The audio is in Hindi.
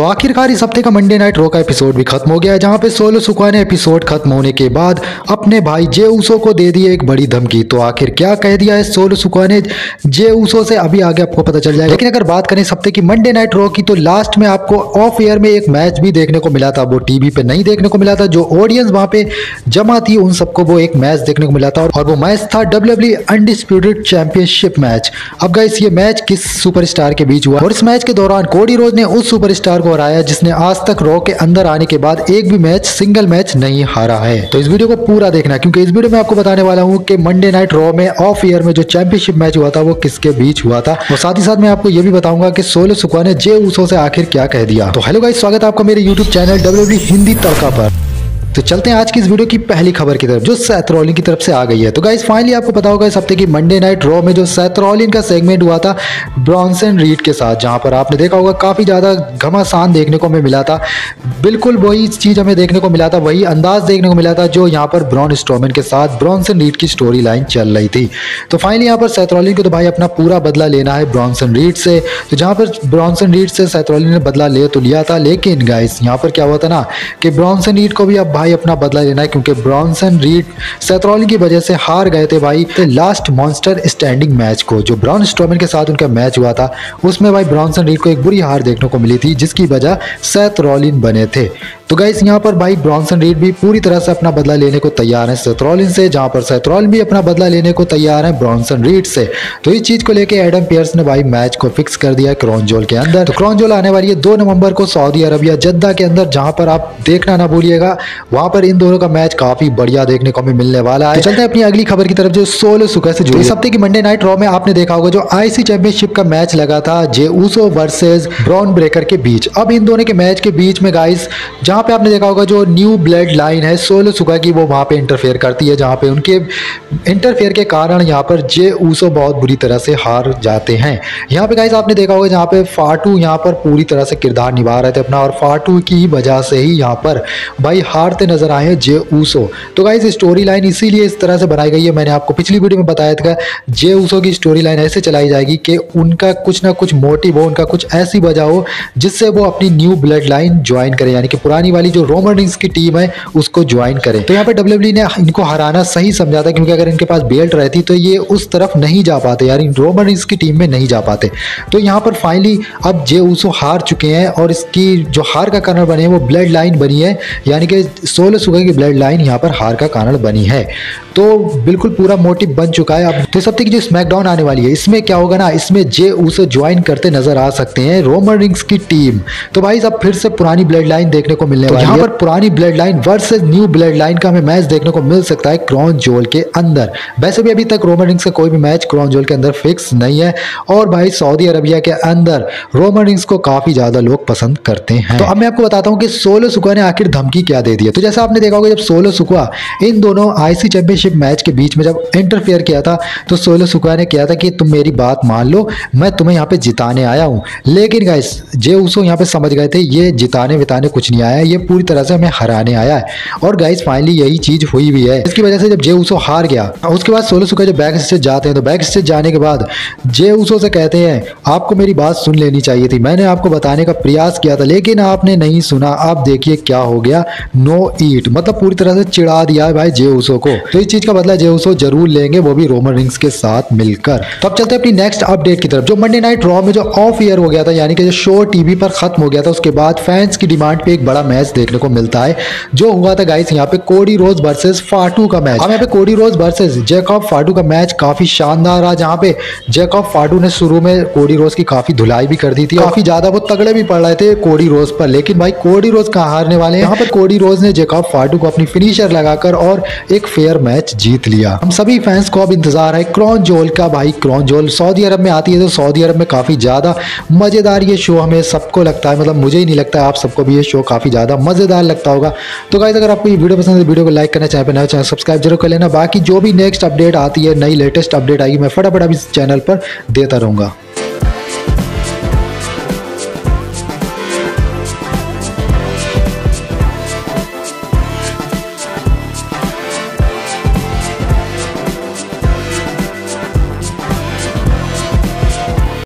तो आखिरकार इस हफ़्ते का मंडे नाइट रो का एपिसोड भी खत्म हो गया है, जहाँ पे सोलो सुखा ने एपिसोड खत्म होने के बाद अपने भाई जे ऊसो को दे दी एक बड़ी धमकी। तो आखिर क्या कह दिया है सोलो सुखा ने? जे ऊसो से अभी आगे आपको पता चल जाएगा। लेकिन अगर बात करें इस हफ़्ते की मंडे नाइट रो की तो लास्ट में आपको ऑफ़ एयर में एक मैच भी देखने को मिला था, वो टीवी पे नहीं देखने को मिला था, जो ऑडियंस वहाँ पे जमा थी, उन सबको वो एक मैच देखने को मिला था, और वो मैच था डब्ल्यू अनडिस्प्यूटेड चैंपियनशिप मैच अब गाइस ये मैच किस सुपरस्टार के बीच हुआ? और इस मैच के दौरान कोडी रोज ने उस सुपरस्टार को हराया जिसने आज तक रॉ के अंदर आने के बाद एक भी मैच, सिंगल मैच नहीं हारा है। तो इस वीडियो को पूरा देखना, क्योंकि इस वीडियो में आपको बताने वाला हूँ कि मंडे नाइट रॉ में ऑफ़ ईयर में जो चैंपियनशिप मैच हुआ था, वो किसके बीच हुआ था। और साथ ही साथ मैं आपको ये भी बताऊँगा कि सोलो सुखवा ने जे ऊसो से आखिर क्या कह दिया। तो हेलो गाइस स्वागत है आपका मेरे YouTube channel W Hindi Tadka पर। तो चलते हैं आज की इस वीडियो की पहली खबर की तरफ़, जो सैथरोलिन की तरफ़ से आ गई है। तो गाइज़ फाइनली आपको पता होगा इस हफ़्ते की मंडे नाइट रॉ में जो सैथरोलिन का सेगमेंट हुआ था ब्रॉन्सन रीड के साथ, जहाँ पर आपने देखा होगा काफ़ी ज़्यादा घमासान देखने को हमें मिला था। बिल्कुल वही चीज़ हमें देखने को मिला था, वही अंदाज देखने को मिला था जो यहाँ पर ब्रॉन स्ट्रोमन के साथ ब्रॉन्सन रीड की स्टोरी लाइन चल रही थी। तो फाइनली यहाँ पर सैथरोलिन को तो भाई अपना पूरा बदला लेना है ब्रॉन्सन रीड से। तो जहाँ पर ब्रॉन्सन रीड से सैथरोलिन ने बदला ले तो लिया था, लेकिन गाइस यहाँ पर क्या हुआ था ना कि ब्रॉन्सन रीड को भी अब भाई अपना बदला लेना है, क्योंकि ब्रॉन्सन रीड सैथरोलिन की वजह से हार गए थे भाई लास्ट मॉन्स्टर स्टैंडिंग मैच को। जो ब्राउन स्ट्रोमन के साथ उनका मैच हुआ था, उसमें भाई ब्रॉन्सन रीड को एक बुरी हार देखने को मिली थी, जिसकी वजह सैथ बने थे। तो गाइस यहाँ पर भाई ब्रॉन्सन रीड भी पूरी तरह से अपना बदला लेने को तैयार है। सेथरॉलिन से, जहाँ पर सेथरॉलिन भी अपना बदला लेने को तैयार है ब्रॉन्सन रीड से। तो इस चीज़ को लेकर एडम पियर्स ने भाई मैच को फिक्स कर दिया क्रॉनजोल के अंदर। तो क्रॉनजोल आने वाली है दो नवंबर को सऊदी अरबिया जद्दा के अंदर, जहाँ पर आप देखना ना भूलिएगा, वहाँ पर इन दोनों का मैच काफ़ी बढ़िया देखने को हमें मिलने वाला है। तो चलते अपनी अगली खबर की तरफ़, जो सोलो सुखा से जुड़ी। हफ़्ते की मंडे नाइट रॉ में आपने देखा होगा, जो आईसी चैंपियनशिप का मैच लगा था, Jey Uso versus Bron Breakker के बीच। अब इन दोनों के मैच के बीच में गाइस जहाँ पे आपने देखा होगा जो न्यू ब्लड लाइन है, सोलो सुखा की वो वहाँ पे इंटरफेयर करती है, जहाँ पे उनके इंटरफेयर के कारण यहाँ पर जे ऊसो बहुत बुरी तरह से हार जाते हैं। यहाँ पे गाइस आपने देखा होगा जहाँ पे फाटू यहाँ पर पूरी तरह से किरदार निभा रहे थे अपना, और फाटू की वजह से ही यहाँ पर भाई हारते नज़र आए जे ऊसो। तो गाइज़ स्टोरी लाइन इसीलिए इस तरह से बनाई गई है, मैंने आपको पिछली वीडियो में बताया था जे ऊसो की स्टोरी लाइन ऐसे चलाई जाएगी कि उनका कुछ ना कुछ मोटिव हो, उनका कुछ ऐसी वजह हो जिससे वो अपनी न्यू ब्लड लाइन ज्वाइन करें, यानी कि पुरानी वाली जो रोमन रिंग्स की टीम है, उसको ज्वाइन करें। तो यहाँ पे डब्ल्यू e ने इनको हराना सही समझा था, क्योंकि अगर इनके पास बेल्ट रहती तो ये उस तरफ़ नहीं जा पाते यार रोमन रिंग्स की टीम में नहीं जा पाते। तो यहाँ पर फाइनली अब जे उसो हार चुके हैं, और इसकी जो हार का कारण बने वो ब्लड लाइन बनी है। यानी कि सोलह सुबह की ब्लड लाइन यहाँ पर हार का कारण बनी है। तो बिल्कुल पूरा मोटिव बन चुका है। अब तो सब की जो स्मैकडाउन आने वाली है, इसमें क्या होगा ना, इसमें जे उसे ज्वाइन करते नज़र आ सकते हैं रोमन रिंग्स की टीम तो भाई अब फिर से पुरानी ब्लड लाइन देखने को मिलने तो वाली यहाँ पर पुरानी bloodline versus new bloodline का हमें मैच देखने को मिल सकता है क्रॉन जोल के अंदर। वैसे भी अभी तक रोमन रिंग्स का कोई भी मैच क्रॉन जोल के अंदर फिक्स नहीं है। और भाई सऊदी अरबिया के अंदर रोमन रिंग्स को काफ़ी ज़्यादा लोग पसंद करते हैं। तो अब मैं आपको बताता हूँ कि सोलो सुखा ने आखिर धमकी क्या दे दी है। तो जैसा आपने देखा होगा जब सोलो सुखा इन दोनों आईसी चैंपियनशिप मैच के बीच में जब इंटरफेयर किया था तो सोलो सुखा ने किया था कि तुम मेरी बात मान लो मैं तुम्हें यहाँ पे जिताने आया हूँ। लेकिन गाइस जे उसो यहाँ पे समझ गए थे ये जिताने विताने कुछ नहीं आया ये पूरी तरह से हमें हराने आया है। और गाइस फाइनली यही चीज़ हुई हुई है। इसकी वजह से जब जे उसो हार गया, उसके बाद सोलो सुखा जब बैक स्टेज जाते हैं तो बैक स्टेज जाने के बाद जे उसो से कहते हैं, आपको मेरी बात सुन लेनी चाहिए थी। मैंने आपको बताने का प्रयास किया था, लेकिन आपने नहीं सुना। आप देखिए क्या हो गया। नो ईट मतलब पूरी तरह से चिढ़ा दिया है भाई जे उसो को। तो इस चीज़ का बदला जे उसो ज़रूर लेंगे, वो भी रोमन रिंग्स के साथ मिलकर। तो अब चलते हैं अपनी नेक्स्ट अपडेट की तरफ़। जो मंडे नाइट रॉ में जो ऑफ़ ईयर हो गया था, यानी कि जो शो टीवी पर खत्म हो गया था, उसके बाद फैंस की डिमांड पे एक बड़ा मैच देखने को मिलता है। जो हुआ था गाइस यहाँ पे कोडी रोज वर्सेस फाटू का मैच अब यहाँ पे कोडी रोज वर्सेस जैकॉब फाटू का मैच काफ़ी शानदार रहा, जहाँ पे जैकॉब फाटू ने शुरू में कोडी रोज की काफ़ी धुलाई भी कर दी थी। काफ़ी ज़्यादा वो तगड़े भी पड़ रहे थे कोडी रोज पर। लेकिन भाई, कोडी रोज कहाँ हारने वाले यहाँ पर कोडी रोज ने जैकॉब फाटू को अपनी फिनिशर लगाकर और एक फेयर मैच जीत लिया। हम सभी फैंस को अब इंतज़ार है क्रॉन जोल का। भाई क्रॉन जोल सऊदी अरब में आती है तो सऊदी अरब में काफ़ी ज़्यादा मज़ेदार ये शो हमें सबको लगता है। मतलब मुझे ही नहीं लगता आप सबको भी ये शो काफ़ी ज़्यादा मज़ेदार लगता होगा। तो गाइज़ अगर आपको ये वीडियो पसंद है, वीडियो को लाइक करना चाहे नया चैनल सब्सक्राइब ज़रूर कर लेना। बाकी जो भी नेक्स्ट अपडेट आती है, नई लेटेस्ट अपडेट आएगी, मैं फटाफट अभी चैनल पर देता रहूँगा।